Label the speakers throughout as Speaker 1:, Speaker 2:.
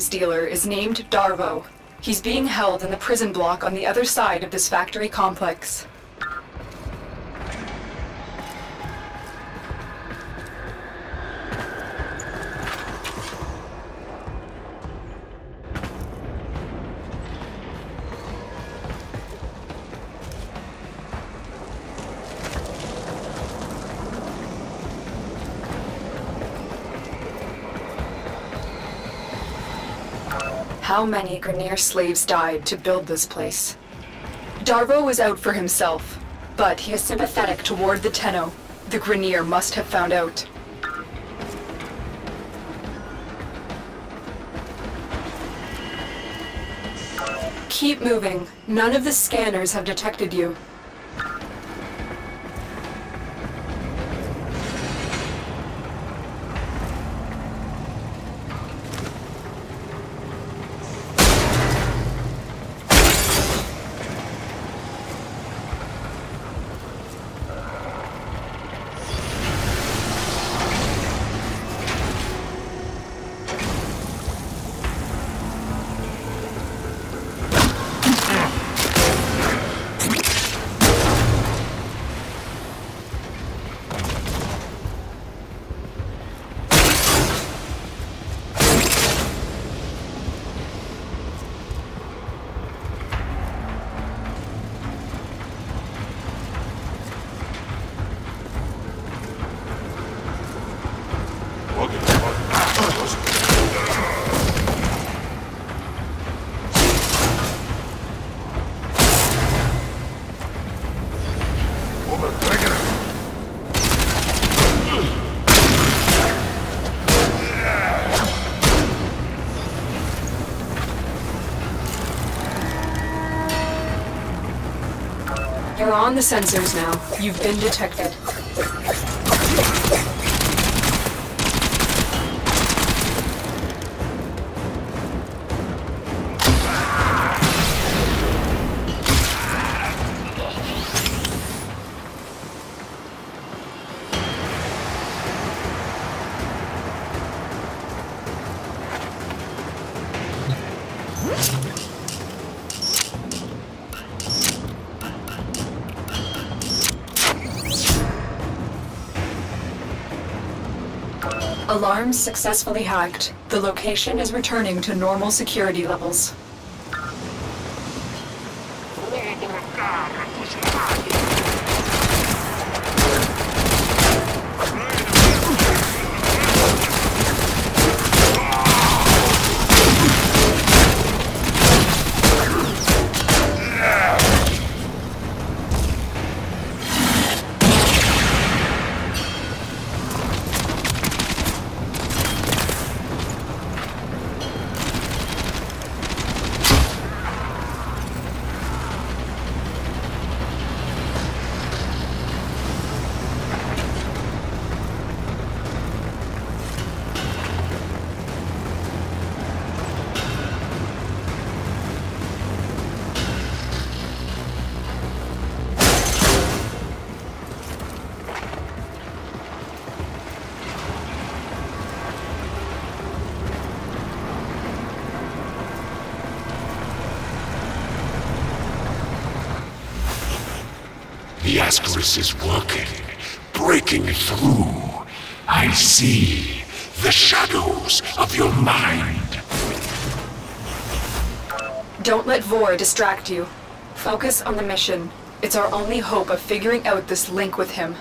Speaker 1: dealer is named Darvo. He's being held in the prison block on the other side of this factory complex. How many Grineer slaves died to build this place? Darvo was out for himself, but he is sympathetic toward the Tenno. The Grineer must have found out. Keep moving. None of the scanners have detected you. On the sensors now. You've been detected. Alarms successfully hacked. The location is returning to normal security levels.
Speaker 2: Ascaris is working, breaking through. I see the shadows of your mind.
Speaker 1: Don't let Vor distract you. Focus on the mission. It's our only hope of figuring out this link with him.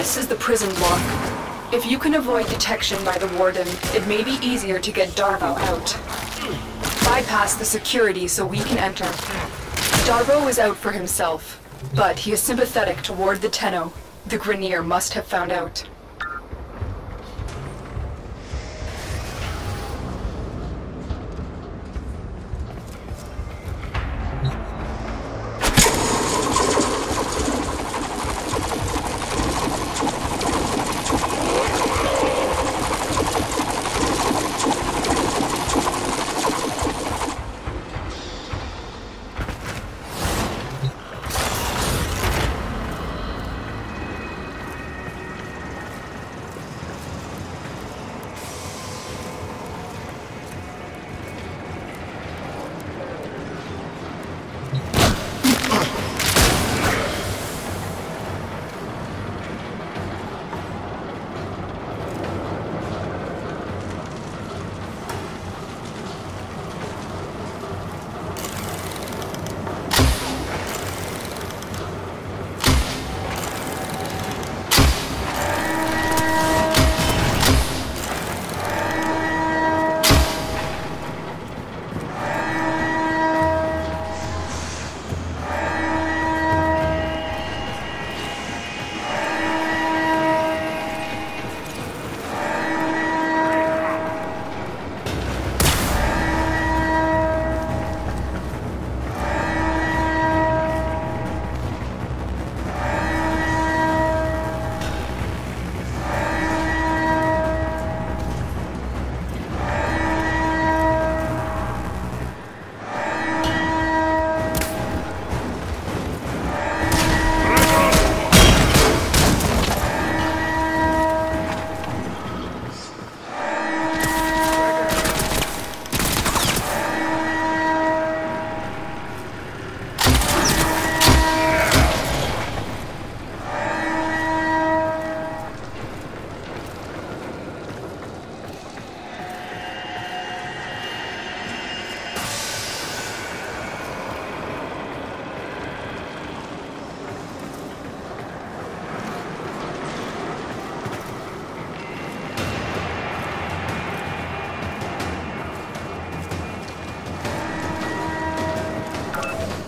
Speaker 1: This is the prison block. If you can avoid detection by the warden, it may be easier to get Darvo out. Bypass the security so we can enter. Darvo is out for himself, but he is sympathetic toward the Tenno. The Grineer must have found out.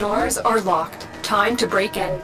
Speaker 1: Doors are locked. Time to break in.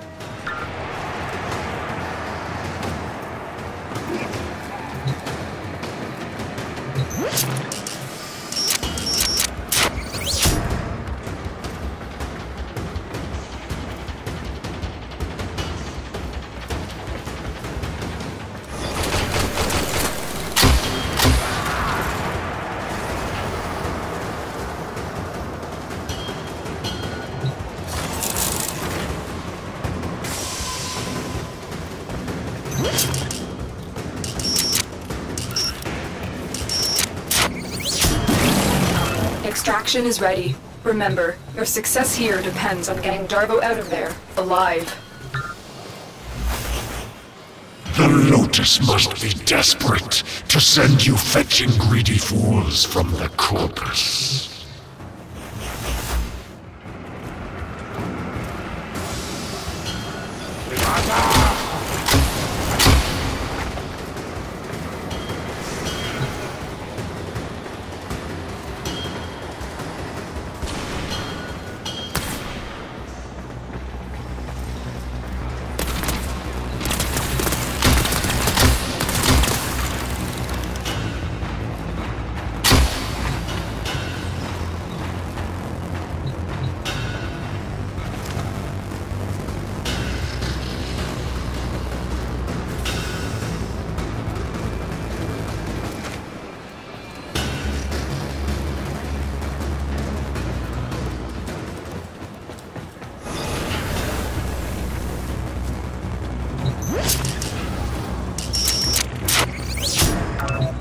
Speaker 1: Extraction is ready. Remember, your success here depends on getting Darvo out of there, alive.
Speaker 2: The Lotus must be desperate to send you fetching greedy fools from the corpus.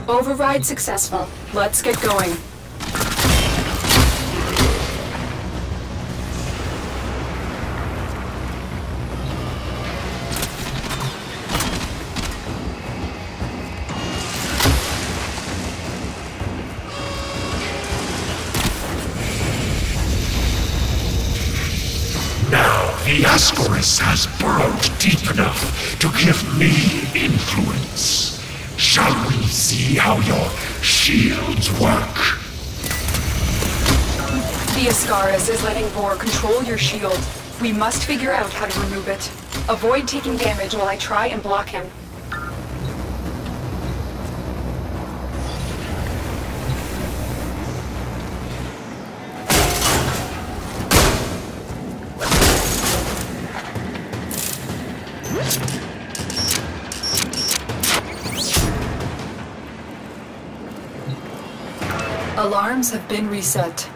Speaker 1: Override successful. Let's get going.
Speaker 2: Now The Ascaris has burrowed deep enough to give me influence. Shall we see how your shields work?
Speaker 1: The Ascaris is letting Vor control your shield. We must figure out how to remove it. Avoid taking damage while I try and block him. Alarms have been reset.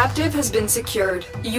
Speaker 1: Captive has been secured. You